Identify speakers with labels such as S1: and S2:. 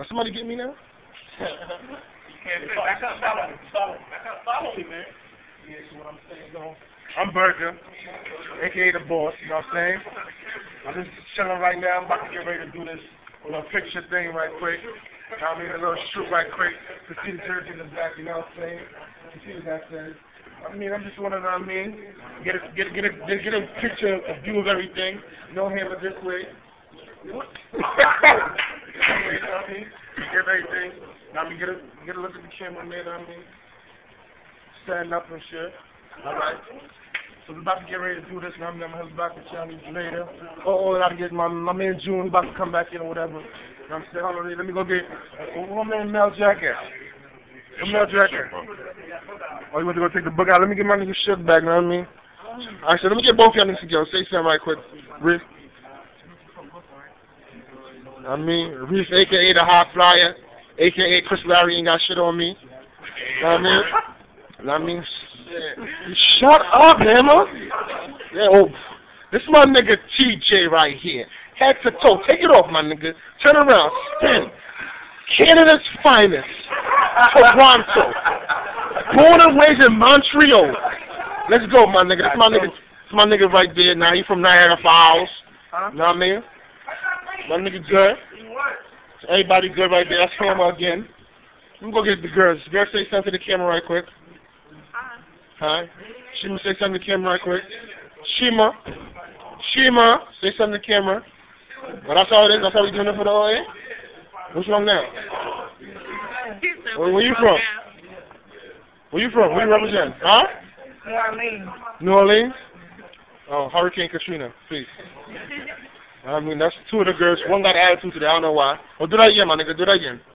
S1: Now somebody get me now?
S2: Back up, follow me, follow me, man.
S1: Yeah, see what I'm saying. I'm Burga, aka the boss, you know what I'm saying? I'm just chilling right now. I'm about to get ready to do this little picture thing right quick. I mean, a little shoot right quick to see the jersey in the back, you know what I'm saying? You see what that says? I mean, I'm just wondering, I mean, get a, get a, get a, get a picture, a view of everything. No hammer this way. What I? Get everything. I mean, get a, get a look at the camera, man, I mean stand up and shit. Alright. So we're about to get ready to do this and I'm gonna head back to Chinese later. Oh, oh, I get my my man June about to come oh, back in or whatever. You I'm saying? Hold on, let me go get my man Mel Jacket. Mel Jacket. Oh, you want to go take the book out? Let me get my nigga shit back, you know what I mean? Alright, so let me get both y'all niggas together. Say something right quick. Reef. I mean, Reef, aka the Hot Flyer, aka Chris Larry ain't got shit on me. I mean? I mean, shut up, Hammer. Yeah, oh, this is my nigga TJ right here. Head to toe. Take it off, my nigga. Turn around. Spin. Canada's finest. Toronto. Born and raised in Montreal. Let's go, my nigga. That's my nigga. That's my nigga right there. Now he from Niagara Falls. Huh? Know what I mean? My nigga good. Everybody good right there. That's Hammer again. Let me go get the girls. Girls, say something to the camera right quick. Hi. Hi. Shima, say something to the camera right quick. Shima. Shima, say something to the camera. Well, that's all it is. That's how we doing it for the OA? What's wrong now? Where, where you from? Where you from? Where you represent? Huh?
S3: New Orleans.
S1: New Orleans? Oh, Hurricane Katrina, please. I mean, that's two of the girls. One got attitude today. I don't know why. Oh, do that again, my nigga. Do that again.